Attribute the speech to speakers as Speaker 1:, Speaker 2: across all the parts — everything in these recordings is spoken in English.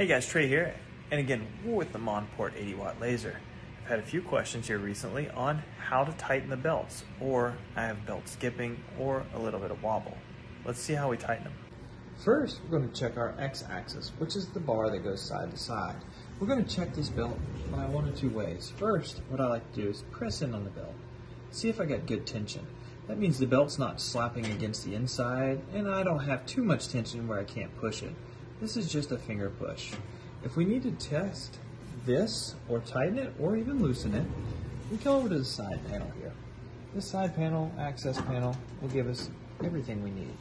Speaker 1: Hey guys, Trey here, and again, with the Monport 80 watt laser. I've had a few questions here recently on how to tighten the belts, or I have belt skipping, or a little bit of wobble. Let's see how we tighten them.
Speaker 2: First, we're going to check our x-axis, which is the bar that goes side to side. We're going to check this belt by one of two ways. First, what I like to do is press in on the belt. See if I got good tension. That means the belt's not slapping against the inside, and I don't have too much tension where I can't push it. This is just a finger push. If we need to test this, or tighten it, or even loosen it, we go over to the side panel here. This side panel, access panel, will give us everything we need.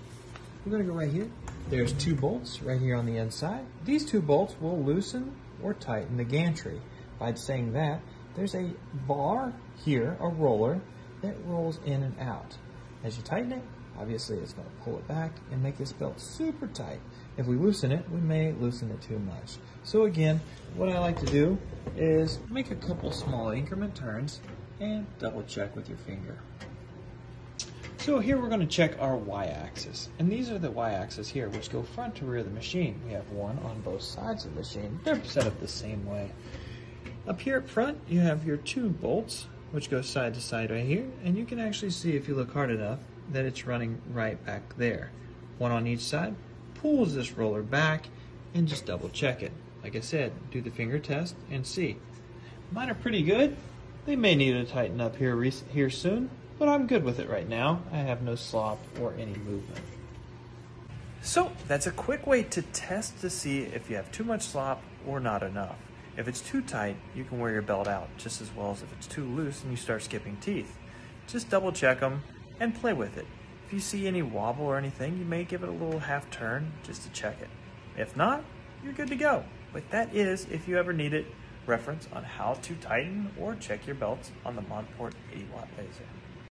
Speaker 2: We're going to go right here. There's two bolts right here on the inside. These two bolts will loosen or tighten the gantry. By saying that, there's a bar here, a roller, that rolls in and out. As you tighten it, obviously it's going to pull it back and make this belt super tight. If we loosen it, we may loosen it too much. So again, what I like to do is make a couple small increment turns and double check with your finger. So here we're going to check our y-axis. And these are the y-axis here, which go front to rear of the machine. We have one on both sides of the machine. They're set up the same way. Up here at front, you have your two bolts, which go side to side right here. And you can actually see, if you look hard enough, that it's running right back there. One on each side pulls this roller back and just double check it. Like I said, do the finger test and see. Mine are pretty good. They may need to tighten up here, here soon, but I'm good with it right now. I have no slop or any movement.
Speaker 1: So that's a quick way to test to see if you have too much slop or not enough. If it's too tight, you can wear your belt out just as well as if it's too loose and you start skipping teeth. Just double check them and play with it. If you see any wobble or anything, you may give it a little half turn just to check it. If not, you're good to go. But that is, if you ever need it, reference on how to tighten or check your belts on the Monport 80 watt laser.